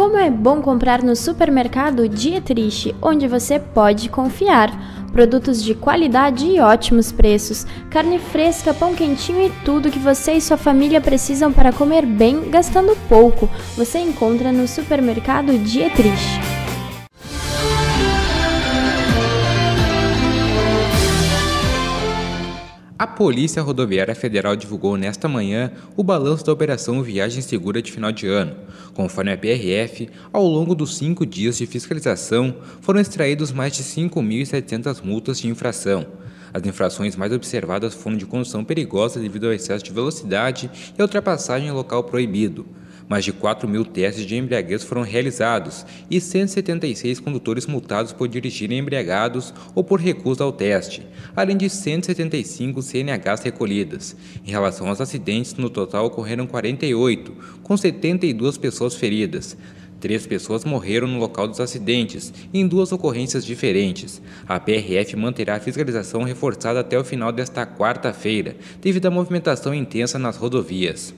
Como é bom comprar no supermercado Dietrich, onde você pode confiar. Produtos de qualidade e ótimos preços, carne fresca, pão quentinho e tudo que você e sua família precisam para comer bem, gastando pouco. Você encontra no supermercado Dietrich. A Polícia Rodoviária Federal divulgou nesta manhã o balanço da Operação Viagem Segura de final de ano. Conforme a PRF, ao longo dos cinco dias de fiscalização, foram extraídos mais de 5.700 multas de infração. As infrações mais observadas foram de condução perigosa devido ao excesso de velocidade e ultrapassagem em local proibido. Mais de 4 mil testes de embriaguez foram realizados e 176 condutores multados por dirigirem embriagados ou por recusa ao teste, além de 175 CNHs recolhidas. Em relação aos acidentes, no total ocorreram 48, com 72 pessoas feridas. Três pessoas morreram no local dos acidentes, em duas ocorrências diferentes. A PRF manterá a fiscalização reforçada até o final desta quarta-feira, devido à movimentação intensa nas rodovias.